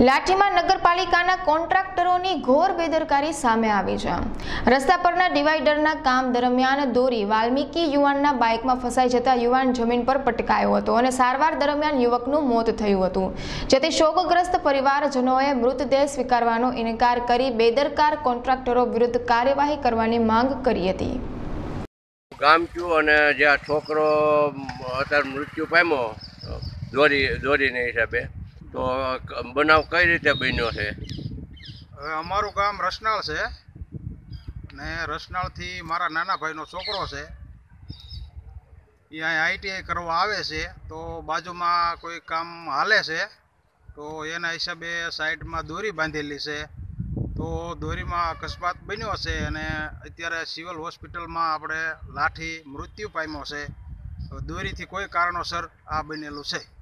લાઠીમાં નગરપાલિકાના કોન્ટ્રાક્ટરોની ઘોર બેદરકારી સામે આવી છે. રસ્તા પરના ડિવાઈડરના કામ દરમિયાન દોરી વાલ્મીકી યુવાનના બાઇકમાં ફસાઈ જતા યુવાન જમીન પર પટકાયો હતો અને સારવાર દરમિયાન યુવકનું મોત થયું હતું. જેથી શોકગ્રસ્ત પરિવારજનોએ મૃતદેહ સ્વીકારવાનો ઇનકાર કરી બેદરકાર કોન્ટ્રાક્ટરો વિરુદ્ધ કાર્યવાહી કરવાની માંગ કરી હતી. ગામ અને જે આ છોકરો અત્યારે મૃત્યુ પામ્યો, દોરી, દોરીને હિસાબે. તો બનાવ કઈ રીતે બન્યો છે? હવે અમારું ગામ રસનાળ છે. ને રસનાળથી મારા નાના ભાઈનો છોકરો છે. એ અહીં આઈટીઆઈ કરવા આવે છે, તો બાજુમાં કોઈ કામ હાલે છે, તો એના હિસાબે સાઈડમાં દોરી બાંધેલી છે. તો દોરીમાં અકસ્માત બન્યો છે અને અત્યારે સિવિલ હોસ્પિટલમાં આપણે લાઠી મૃત્યુ પામ્યો છે. દોરીથી કોઈ કારણોસર આ બનેલું છે.